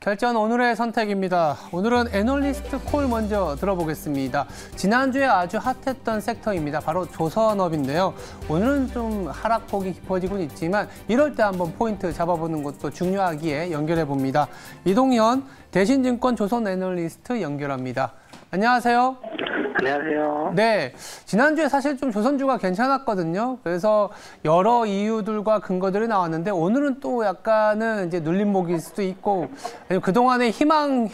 결전 오늘의 선택입니다. 오늘은 애널리스트 콜 먼저 들어보겠습니다. 지난주에 아주 핫했던 섹터입니다. 바로 조선업인데요. 오늘은 좀 하락폭이 깊어지고 있지만 이럴 때 한번 포인트 잡아보는 것도 중요하기에 연결해 봅니다. 이동현 대신증권 조선 애널리스트 연결합니다. 안녕하세요. 안녕하세요. 네, 지난주에 사실 좀 조선주가 괜찮았거든요. 그래서 여러 이유들과 근거들이 나왔는데 오늘은 또 약간은 이제 눌림목일 수도 있고 그동안의 희망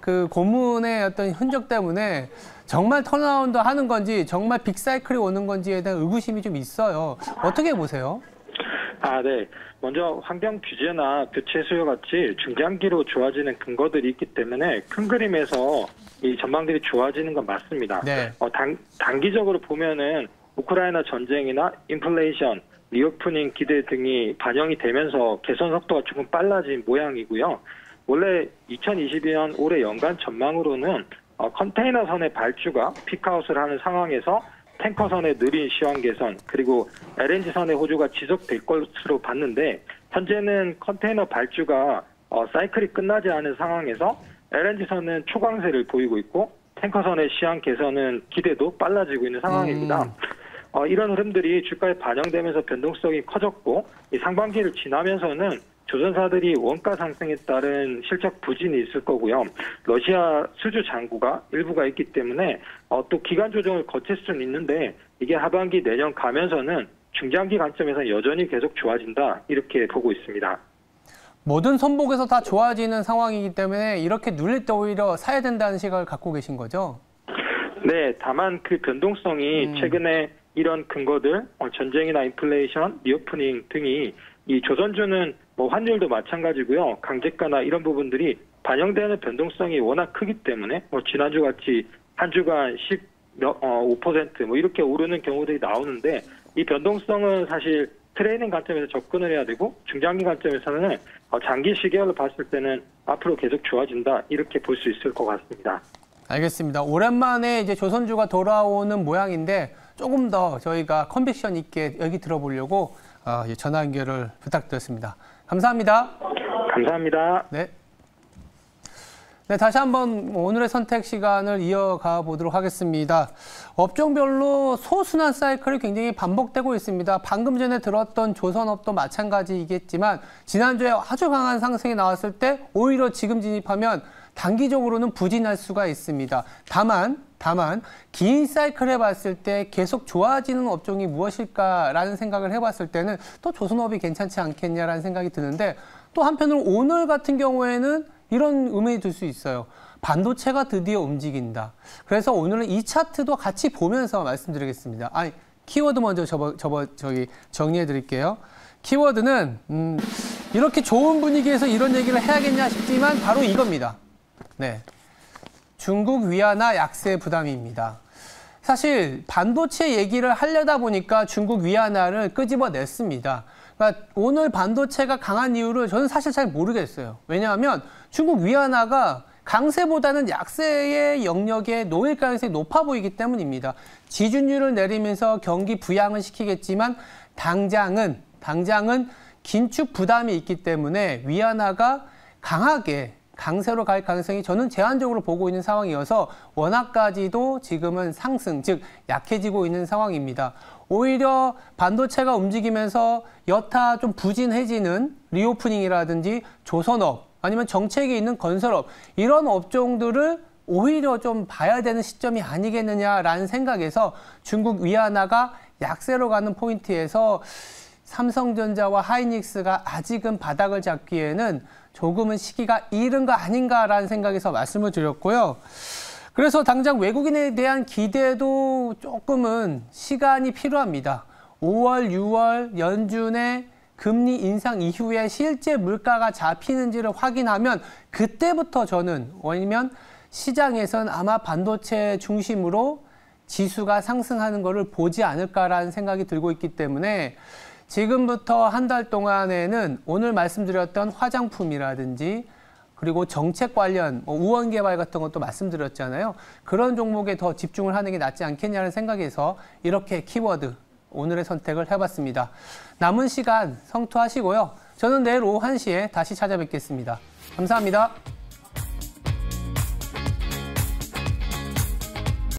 그 고문의 어떤 흔적 때문에 정말 turnaround 하는 건지 정말 big cycle이 오는 건지에 대한 의구심이 좀 있어요. 어떻게 보세요? 아, 네. 먼저 환경 규제나 교체 수요 같이 중장기로 좋아지는 근거들이 있기 때문에 큰 그림에서 이 전망들이 좋아지는 건 맞습니다. 네. 어, 단, 단기적으로 보면은 우크라이나 전쟁이나 인플레이션, reopening 기대 등이 반영이 되면서 개선 속도가 조금 빨라진 모양이고요. 원래 2022년 올해 연간 전망으로는 어, 컨테이너선의 발주가 피크아웃을 하는 상황에서 탱커선의 느린 시황 개선 그리고 LNG선의 호조가 지속될 것으로 봤는데 현재는 컨테이너 발주가 어, 사이클이 끝나지 않은 상황에서 LNG선은 초강세를 보이고 있고 탱커선의 시황 개선은 기대도 빨라지고 있는 상황입니다. 음. 어, 이런 흐름들이 주가에 반영되면서 변동성이 커졌고 이 상반기를 지나면서는 조선사들이 원가 상승에 따른 실적 부진이 있을 거고요. 러시아 수주 잔고가 일부가 있기 때문에 어, 또 기간 조정을 거칠 수는 있는데 이게 하반기 내년 가면서는 중장기 관점에서 여전히 계속 좋아진다 이렇게 보고 있습니다. 모든 선복에서 다 좋아지는 상황이기 때문에 이렇게 눌릴 때 오히려 사야 된다는 시각을 갖고 계신 거죠? 네, 다만 그 변동성이 음. 최근에 이런 근거들, 어, 전쟁이나 인플레이션, reopening 등이 이 조선주는 뭐 환율도 마찬가지고요. 강제가나 이런 부분들이 반영되는 변동성이 워낙 크기 때문에 뭐 지난주 같이 한 주간 10, 몇, 어, 5%뭐 이렇게 오르는 경우들이 나오는데 이 변동성은 사실 트레이닝 관점에서 접근을 해야 되고 중장기 관점에서는 어, 장기 시계열로 봤을 때는 앞으로 계속 좋아진다 이렇게 볼 수 있을 것 같습니다. 알겠습니다. 오랜만에 이제 조선주가 돌아오는 모양인데 조금 더 저희가 컨빅션 있게 여기 들어보려고 어, 전화 연결을 부탁드렸습니다. 감사합니다. 감사합니다. 네. 네, 다시 한번 오늘의 선택 시간을 이어가 보도록 하겠습니다. 업종별로 소순환 사이클이 굉장히 반복되고 있습니다. 방금 전에 들었던 조선업도 마찬가지이겠지만 지난주에 아주 강한 상승이 나왔을 때 오히려 지금 진입하면 단기적으로는 부진할 수가 있습니다. 다만 다만 긴 사이클 해봤을 때 계속 좋아지는 업종이 무엇일까라는 생각을 해봤을 때는 또 조선업이 괜찮지 않겠냐라는 생각이 드는데 또 한편으로 오늘 같은 경우에는 이런 의미를 들 수 있어요. 반도체가 드디어 움직인다. 그래서 오늘은 이 차트도 같이 보면서 말씀드리겠습니다. 아니, 키워드 먼저 접어, 접어 저기 정리해 드릴게요. 키워드는 음, 이렇게 좋은 분위기에서 이런 얘기를 해야겠냐 싶지만 바로 이겁니다. 네. 중국 위안화 약세 부담입니다. 사실 반도체 얘기를 하려다 보니까 중국 위안화를 끄집어냈습니다. 그러니까 오늘 반도체가 강한 이유를 저는 사실 잘 모르겠어요. 왜냐하면 중국 위안화가 강세보다는 약세의 영역에 놓일 가능성이 높아 보이기 때문입니다. 지준율을 내리면서 경기 부양을 시키겠지만 당장은 당장은 긴축 부담이 있기 때문에 위안화가 강하게 강세로 갈 가능성이 저는 제한적으로 보고 있는 상황이어서 원화까지도 지금은 상승, 즉 약해지고 있는 상황입니다. 오히려 반도체가 움직이면서 여타 좀 부진해지는 reopening이라든지 조선업 아니면 정책이 있는 건설업 이런 업종들을 오히려 좀 봐야 되는 시점이 아니겠느냐라는 생각에서 중국 위안화가 약세로 가는 포인트에서 삼성전자와 하이닉스가 아직은 바닥을 잡기에는 조금은 시기가 이른 거 아닌가라는 생각에서 말씀을 드렸고요. 그래서 당장 외국인에 대한 기대도 조금은 시간이 필요합니다. 5월, 6월 연준의 금리 인상 이후에 실제 물가가 잡히는지를 확인하면 그때부터 저는 아니면 시장에선 아마 반도체 중심으로 지수가 상승하는 것을 보지 않을까라는 생각이 들고 있기 때문에 지금부터 한 달 동안에는 오늘 말씀드렸던 화장품이라든지 그리고 정책 관련 뭐 우원 개발 같은 것도 말씀드렸잖아요. 그런 종목에 더 집중을 하는 게 낫지 않겠냐는 생각에서 이렇게 키워드 오늘의 선택을 해봤습니다. 남은 시간 성투하시고요. 저는 내일 오후 1시에 다시 찾아뵙겠습니다. 감사합니다.